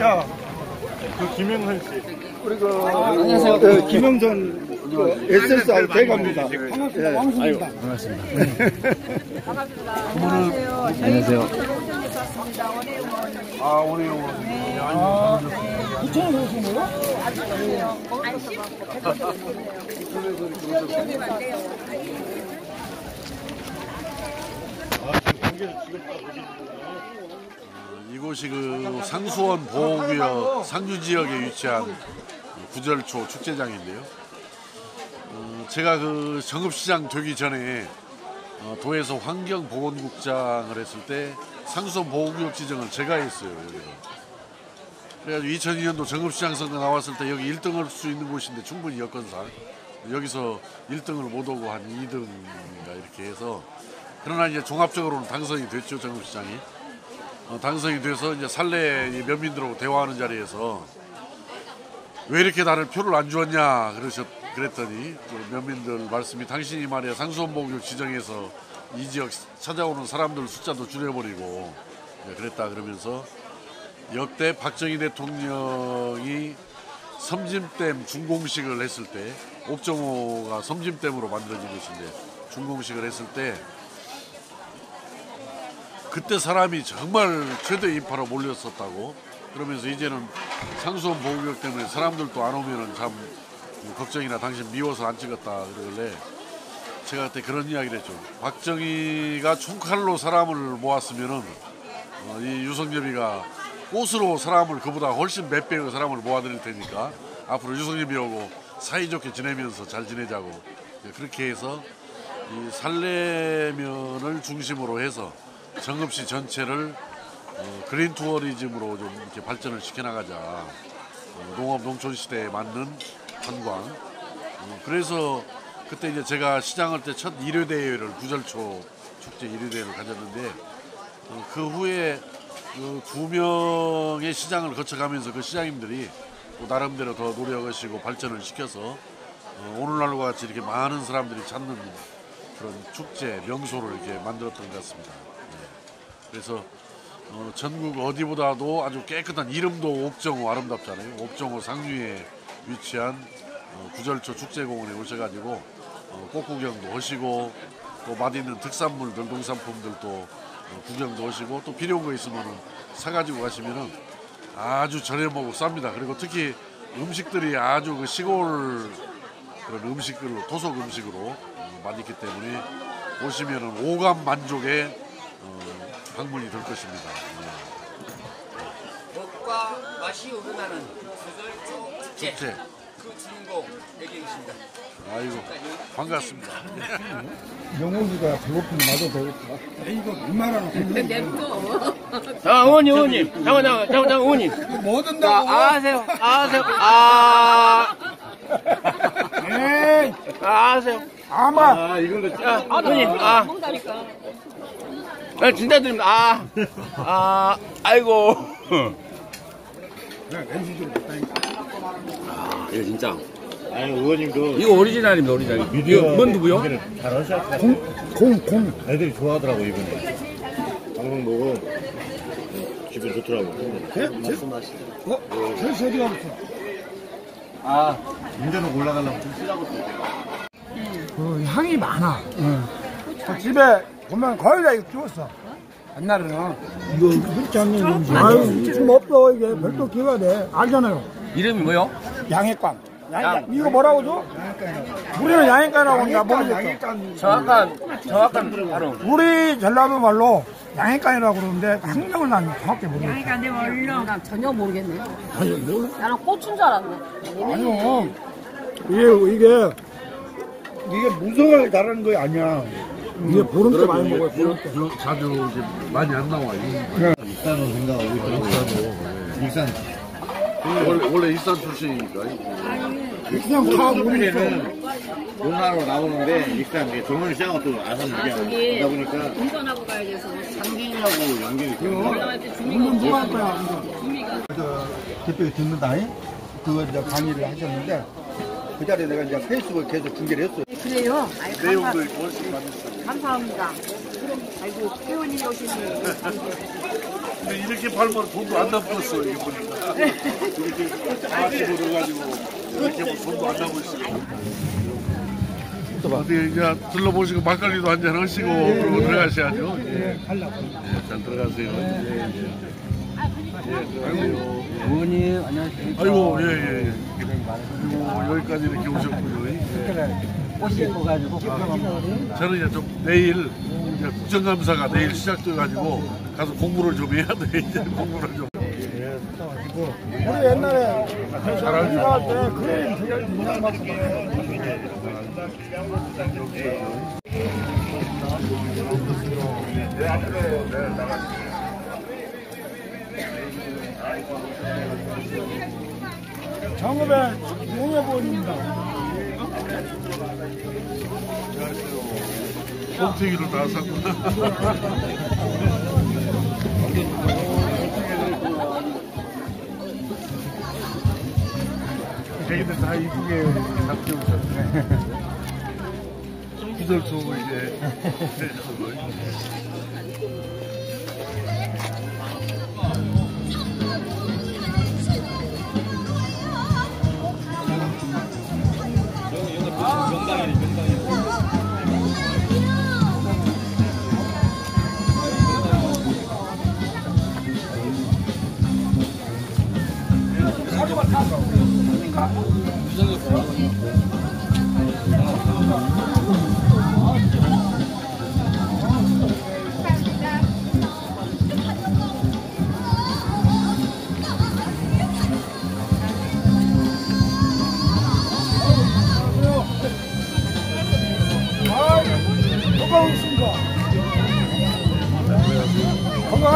야, 그 김영선 씨. 우리 그 안녕하세요. 그 김영선 그 SSR 대가입니다. 반갑습니다. 예. 왕순입니다. 안녕하세요. 아, 오늘 오늘. 부천에 오신 거예요? 이곳이 그 상수원 보호구역 상주 지역에 위치한 구절초 축제장인데요. 어, 제가 그 정읍시장 되기 전에 어, 도에서 환경보건국장을 했을 때 상수원 보호구역 지정을 제가 했어요. 여기서. 그래가지고 2002년도 정읍시장 선거 나왔을 때 여기 1등 할 수 있는 곳인데 충분히 여건상 여기서 1등을 못 오고 한 2등인가 이렇게 해서 그러나 이제 종합적으로는 당선이 됐죠 정읍시장이. 어, 당선이 돼서 이제 이 면민들하고 대화하는 자리에서 왜 이렇게 나를 표를 안 주었냐 그러셨 그랬더니 그 면민들 말씀이 당신이 말이야 상수원보육 지정해서 이 지역 찾아오는 사람들 숫자도 줄여버리고 네, 그랬다 그러면서 역대 박정희 대통령이 섬진댐 준공식을 했을 때 옥정호가 섬진댐으로 만들어진 것인데 준공식을 했을 때 그때 사람이 정말 최대 인파로 몰렸었다고 그러면서 이제는 상수원 보호구역 때문에 사람들도 안 오면은 참 걱정이나 당신 미워서 안 찍었다 그러길래 제가 그때 그런 이야기를 했죠. 박정희가 총칼로 사람을 모았으면은 어, 이 유성엽이가 꽃으로 사람을 그보다 훨씬 몇 배의 사람을 모아드릴 테니까 앞으로 유성엽이하고 사이좋게 지내면서 잘 지내자고 예, 그렇게 해서 이 살레면을 중심으로 해서 정읍시 전체를 어, 그린 투어리즘으로 좀 이렇게 발전을 시켜나가자. 어, 농업 농촌 시대에 맞는 관광. 어, 그래서 그때 이제 제가 시장할 때 첫 일요 대회를 구절초 축제 일요 대회를 가졌는데 어, 그 후에 그 두 명의 시장을 거쳐가면서 그 시장님들이 또 나름대로 더 노력하시고 발전을 시켜서 어, 오늘날과 같이 이렇게 많은 사람들이 찾는 그런 축제 명소를 이렇게 만들었던 것 같습니다. 그래서 어, 전국 어디보다도 아주 깨끗한 이름도 옥정호 아름답잖아요. 옥정호 상류에 위치한 어, 구절초 축제공원에 오셔가지고 어, 꽃 구경도 하시고 또 맛있는 특산물들, 농산품들도 어, 구경도 하시고 또 필요한 거 있으면은 사가지고 가시면은 아주 저렴하고 쌉니다. 그리고 특히 음식들이 아주 그 시골 그런 음식들로 토속 음식으로 어, 맛있기 때문에 오시면은 오감 만족의 어, 방문이 될 것입니다. 예. 먹과 맛이 우러나는 구절초 축제 축제. 그 주인공 여기 계십니다. 아이고 반갑습니다. 영웅이가 배고프면 나도 배고파. 이거 얼마나 자, 의원님, 의원님. 잠깐, 잠깐, 잠깐, 잠깐, 의원님. 뭐 자, 든다고? 아세요, 아세요, 아. 에이, 아세요. 아마. 아, 의원님, 아. 아, 진짜 드립니다. 아. 아, 아이고. 아, 이거 진짜. 아니, 의원님도 이거 오리지널입니다, 오리지널. 이거 뭔 두부요? 잘 하셨어요. 공, 공. 애들이 좋아하더라고, 이번에. 방송 보고 기분 좋더라고. 어? 저 어디 가봤어? 운전을 올라가려고 좀 쓰라고. 그 향이 많아. 그 집에 보면 거의 다 이거 키웠어. 옛날에는. 이거 그렇지 않는 아유, 지금 없어. 이게 별도 키워야 돼. 알잖아요. 이름이 뭐요? 양해관. 양, 이거 뭐라고 줘? 우리는 양해관이라고 한다. 모르겠어. 정확한, 정확한 발음. 우리 전라도 말로 양해관이라고 그러는데 학명을 난 정확히 모르겠어. 그러니까 내가 얼른 난 전혀 모르겠네. 아니, 뭘. 나는 꽃인 줄 알았네. 아니요. 이게, 이게, 이게 무성을 다루는 거 아니야. 이게 보름 때 많이 먹어요, 보름때. 자주 이제 많이 안 나와요. 일산으로 생각하고 있더라고. 일산. 원래, 원래 일산 출신이니까. 그냥 다 우리 우리는 논하러 나오는데 일산 이게 정원 시장은 또 아산 얘기하고 그러다 보니까 운전하고 가야 돼서. 상진이하고 연결이 있거든요. 이건 뭐할 거야, 저 대표가 듣는다잉? 그거 이제 강의를 하셨는데, 그 자리에 내가 이제 페이스북에 계속 중계를 했어요. 그래요? 아이, 내용도 감사, 있고 훨씬 많으시죠. 감사합니다. 아이고 회원님이 오시네. 근데 이렇게 팔면 돈도 안 남겠어 이게 보니까 이렇게 아집을 넣어가지고 이렇게 하면 돈도 안 있어 어디 이제 둘러보시고 막걸리도 한잔 하시고 그러고 들어가셔야죠 예. 예, 잘 들어가세요 예, 예. 어머니 안녕하세요. 아이고 예예 예, 그리고 여기까지 이렇게 오셨군요. 예. 꽃이 가지고 저는 이제 좀 내일 이제 국정감사가 내일 시작돼 가지고 가서 공부를 좀 해야 돼. 이제 공부를 좀. 우리 옛날에 잘하죠. 할때 그래 되게 문양 맞고 정읍의 용해보입니다. 홈튀기를 다 샀구나. 애기들 다 이쁘게 다 키우셨네. 구절초 이제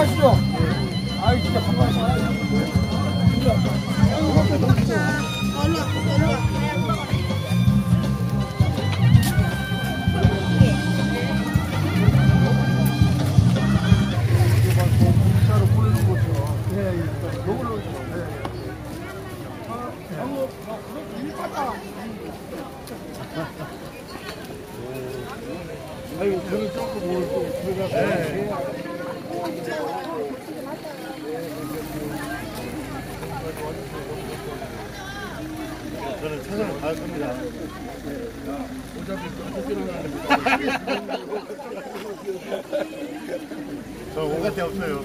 건강하시죠? 아이, 진짜 너무 아유, 저는 조금 또 들어가서. 저는 최선을 다할 겁니다. 저 온갖 데 없어요.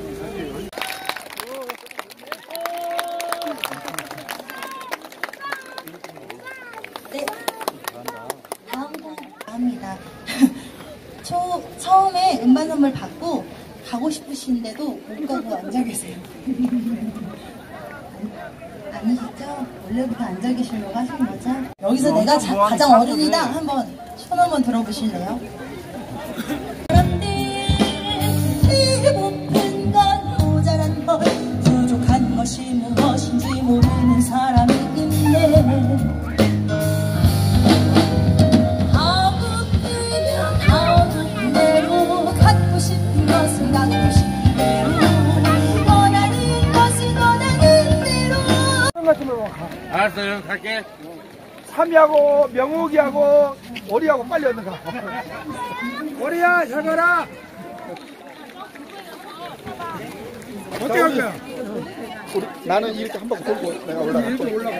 네. 다음 곡 합니다. 초, 처음에 음반 선물 받고 싶으신데도 못 가고 앉아 계세요. 아니시죠? 원래부터 앉아 계시려고 하신 거죠? 여기서 내가 자- 가장 어른이다 한번 손 한번 들어보실래요? 알았어요. 갈게. 삼이하고 명옥이하고 오리하고 빨리 얻는 가. 오리야, 잘 가라. 어떻게 할 거야? 나는 이렇게 한번 돌고 내가 올라가. 이렇게 올라가.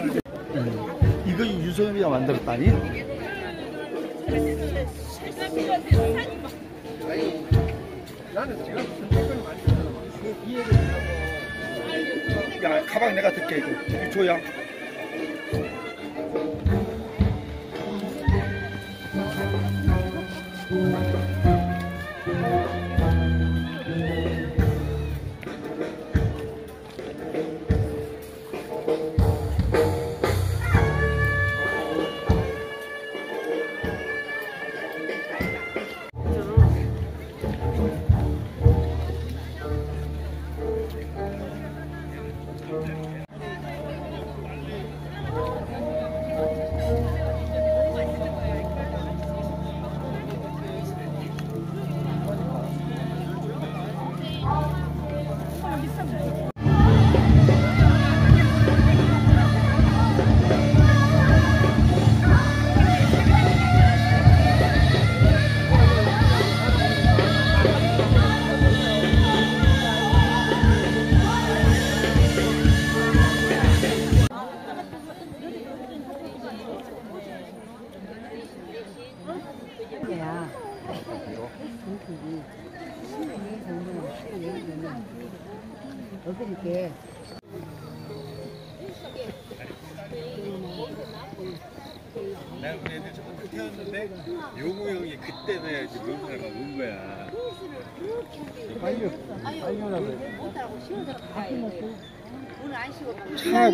이거 유성엽이가 만들었다니? 야, 가방 내가 듣게 이거. 줘야. 이렇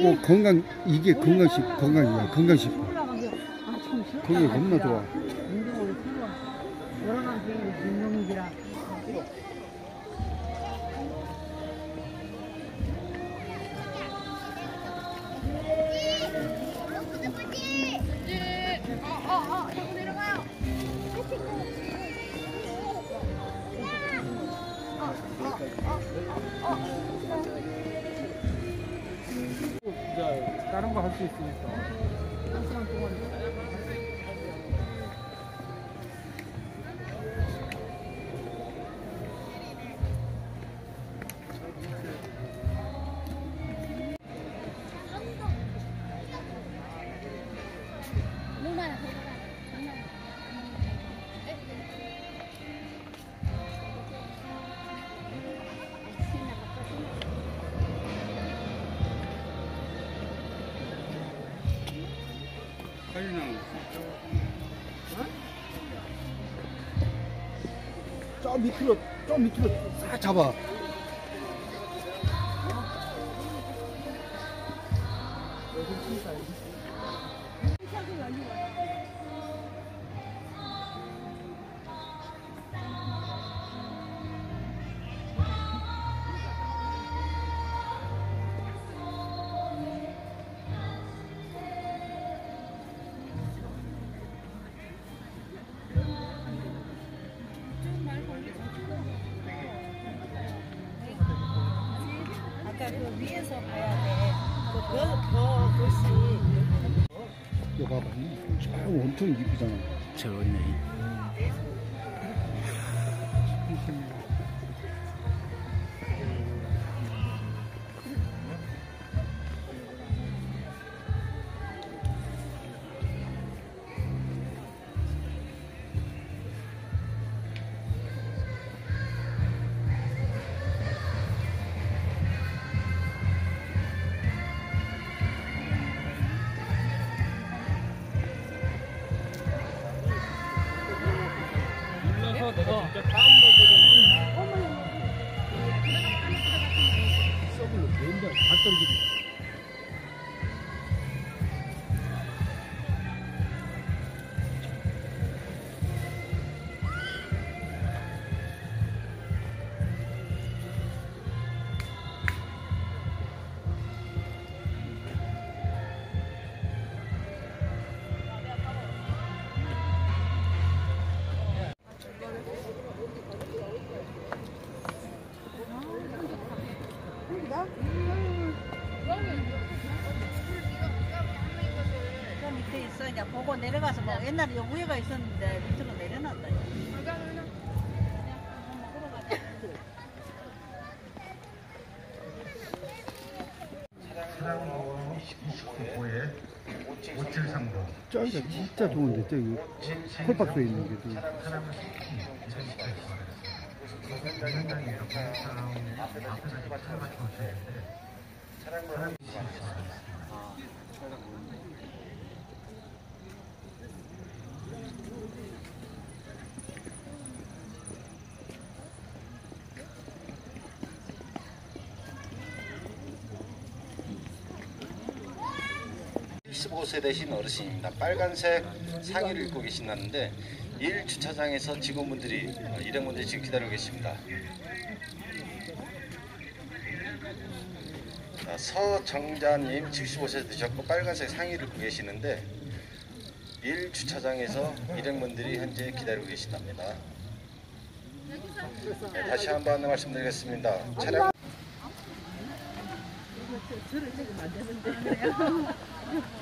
하고 건강 이게 건강식 건강이야 건강식품 그게 겁나 좋아 다른 할 수 있으니까 저 밑으로 저 밑으로 싹 잡아 이거 봐봐. 저 엄청 이쁘잖아 서블로 맨날 다 떨어지네 이제 보고 내려가서 뭐 옛날에 요 위에가 있었는데 밑으로 내려놨다. 짜이가 진짜 좋은데 저기 콜박스 있는 게 사랑을 65세 되신 어르신입니다. 빨간색 상의를 입고 계신다는데 1 주차장에서 직원분들이 어, 일행분들이 지금 기다리고 계십니다. 서정자님 75세 되셨고 빨간색 상의를 입고 계시는데 1 주차장에서 일행분들이 현재 기다리고 계신답니다. 네, 다시 한번 말씀드리겠습니다. 차량 저를 찍으면 안 되는데.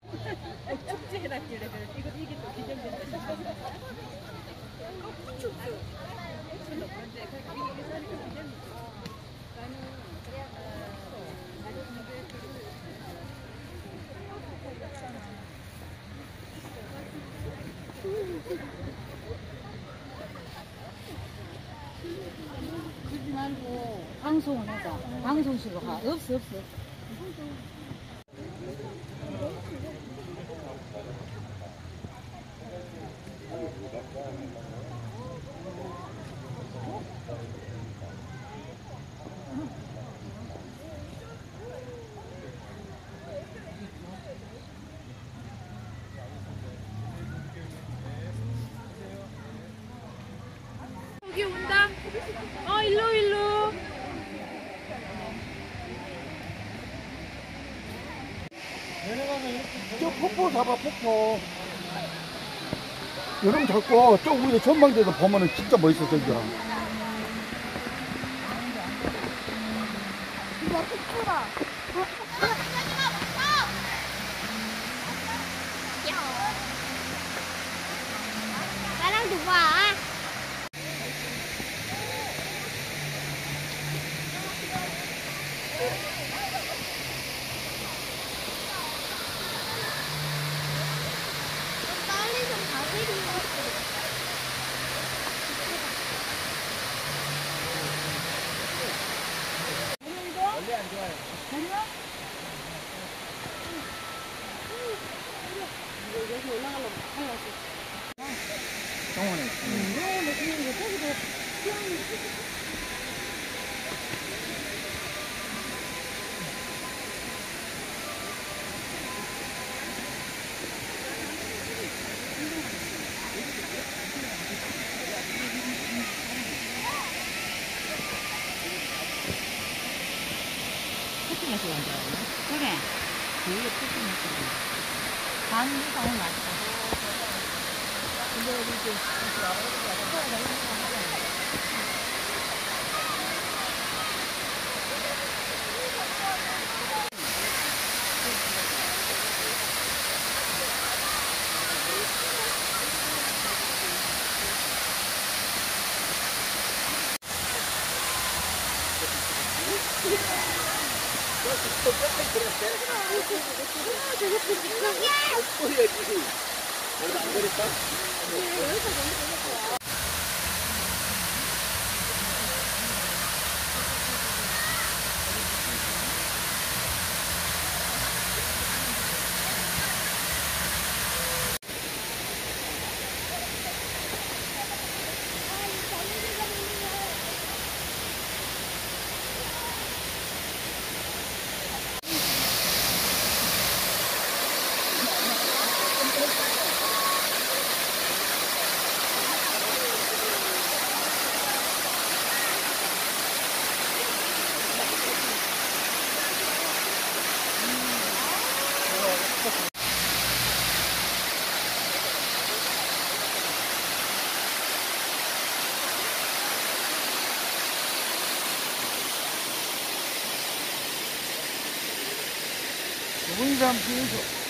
방송을 하자. 방송식으로 가. 없어 없어. 여기 온다. 어, 일로. 저 폭포 잡아 폭포. 여러분 잡고 저 위에 전망대에서 보면은 진짜 멋있어 저기가 나랑 누가? 빨리 좀 가세요. 그래. 그게 커피 맛이지. 반 이상은 맛있다. 근데 여기 이제 문삼 비 행소 우리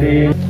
Hare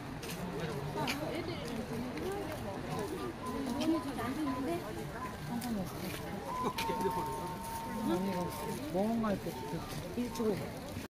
있었어, 여기서?